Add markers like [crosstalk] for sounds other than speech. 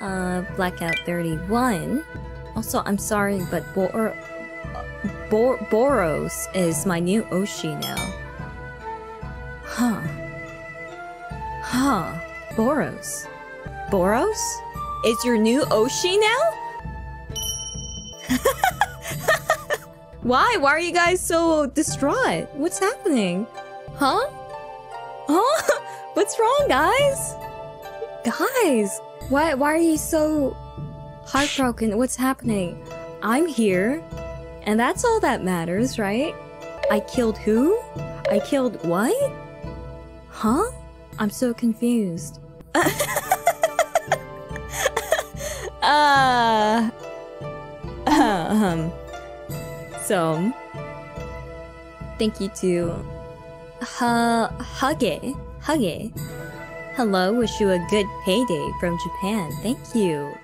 Uh, Blackout 31. Also, I'm sorry, but Bor- Bor- Boros is my new Oshi now. Huh. Huh. Boros. Boros? Is your new Oshi now? [laughs] Why? Why are you guys so distraught? What's happening? Huh? Huh? [laughs] What's wrong, guys? Guys, why why are you so heartbroken? What's happening? I'm here, and that's all that matters, right? I killed who? I killed what? Huh? I'm so confused. [laughs] uh um so thank you to Ha Hage Hage. Hello, wish you a good payday from Japan. Thank you.